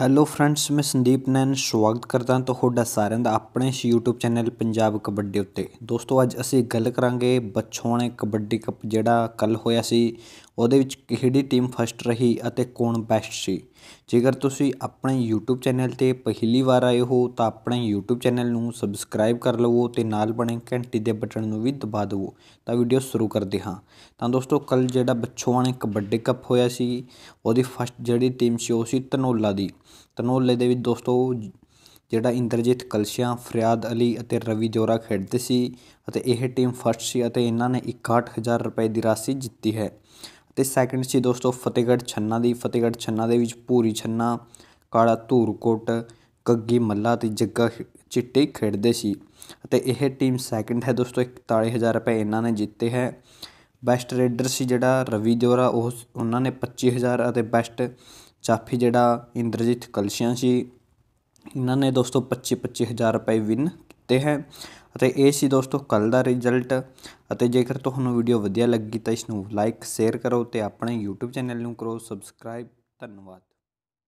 Hello friends ਮੈਂ ਸੰਦੀਪ ਨੈਨ ਸਵਾਗਤ ਕਰਦਾ ਹਾਂ ਤੁਹਾਡਾ ਸਾਰਿਆਂ ਦਾ ਆਪਣੇ ਇਸ YouTube ਚੈਨਲ ਪੰਜਾਬ ਕਬੱਡੀ ਉੱਤੇ। ਦੋਸਤੋ, ਅੱਜ ਅਸੀਂ ਗੱਲ ਕਰਾਂਗੇ ਬੱਛੋਆਣੇ ਕਬੱਡੀ ਕੱਪ, ਜਿਹੜਾ ਕੱਲ ਹੋਇਆ ਸੀ। ਉਹਦੇ ਵਿੱਚ ਕਿਹੜੀ ਟੀਮ ਫਸਟ ਰਹੀ ਅਤੇ ਕੌਣ ਬੈਸਟ ਸੀ? ਜੇਕਰ ਤੁਸੀਂ ਆਪਣੇ YouTube ਚੈਨਲ ਤੇ ਪਹਿਲੀ ਵਾਰ ਆਏ ਹੋ, ਤਾਂ ਆਪਣੇ YouTube ਚੈਨਲ ਨੂੰ ਸਬਸਕ੍ਰਾਈਬ ਕਰ ਲਵੋ ਤੇ ਨਾਲ ਬਣੇ ਘੰਟੀ ਦੇ ਬਟਨ ਨੂੰ ਵੀ ਦਬਾ ਦਿਵੋ, ਤਾਂ ਵੀਡੀਓ ਸ਼ੁਰੂ ਕਰਦੇ ਹਾਂ। ਤਾਂ ਦੋਸਤੋ ਕੱਲ ਜਿਹੜਾ ਬੱਛੋਆਣੇ ਕਬੱਡੀ ਕੱਪ ਹੋਇਆ ਸੀ, ਉਹਦੀ ਫਸਟ ਜਿਹੜੀ ਟੀਮ ਸੀ, ਉਹ ਸੀ ਧਨੋਲਾ ਦੀ। ਧਨੋਲੇ ਦੇ ਵਿੱਚ ਦੋਸਤੋ, ਜਿਹੜਾ ਇੰਦਰਜੀਤ ਕਲਸ਼ੀਆਂ, ਫਰਿਆਦ ਅਲੀ ਅਤੇ ਰਵੀ ਜੋਰਾ ਖੇਡਦੇ ਸੀ ਅਤੇ ਇਹ ਟੀਮ ਫਸਟ ਸੀ ਅਤੇ ਇਹਨਾਂ ਨੇ 61000 ਰੁਪਏ ਦੀ ਰਾਸ਼ੀ ਜਿੱਤੀ ਹੈ। ਅਤੇ ਸੈਕੰਡ ਸੀ ਦੋਸਤੋ ਫਤਿਹਗੜ੍ਹ ਛੰਨਾ ਦੀ। ਫਤਿਹਗੜ੍ਹ ਛੰਨਾ ਦੇ ਵਿੱਚ ਪੂਰੀ ਛੰਨਾ, ਕਾਲਾ ਧੂਰਕੋਟ, ਗੱਗੀ ਮੱਲਾ ਅਤੇ ਜੱਗਾ ਚਿੱਟੇ ਖੇਡਦੇ ਸੀ। ਅਤੇ ਇਹ ਟੀਮ ਸੈਕੰਡ ਹੈ ਦੋਸਤੋ 41000 ਰੁਪਏ ਇਹਨਾਂ ਨੇ ਜਿੱਤੇ ਹੈ। ਬੈਸਟ ਰੇਡਰ ਸੀ ਜਿਹੜਾ ਰਵੀ ਜੋਰਾ, ਉਹ ਉਹਨਾਂ ਨੇ 25000 ਅਤੇ ਬੈਸਟ ਚਾਫੀ ਜਿਹੜਾ ਇੰਦਰਜੀਤ ਕਲਸ਼ੀਆਂ ਸੀ, ਇਹਨਾਂ ਨੇ ਦੋਸਤੋ ਪੱਚੀ ਪੱਚੀ ਹਜ਼ਾਰ ਰੁਪਏ ਵਿਨ ਕੀਤੇ ਹੈ ਅਤੇ ਇਹ ਸੀ ਦੋਸਤੋ ਕੱਲ ਦਾ ਰਿਜ਼ਲਟ ਅਤੇ ਜੇਕਰ ਤੁਹਾਨੂੰ ਵੀਡੀਓ ਵਧੀਆ ਲੱਗੀ ਤਾਂ ਇਸ ਨੂੰ ਲਾਈਕ ਸ਼ੇਅਰ ਕਰੋ ਤੇ ਆਪਣੇ YouTube ਚੈਨਲ ਨੂੰ ਕਰੋ ਸਬਸਕ੍ਰਾਈਬ ਧੰਨਵਾਦ।